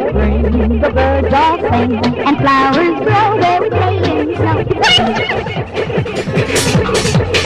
In the birds all sing, and flowers grow where we play in give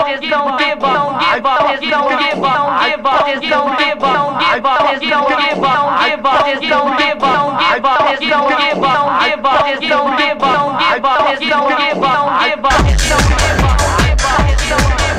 up, just don't give up, don't give up, just don't give up, don't give up, just don't give up, don't give up, just don't give up, don't give up, just don't give up, don't give up, just don't give up, don't give up, just don't give up, don't give up, just don't give up, don't give up, just don't give up, don't give up, just don't give up.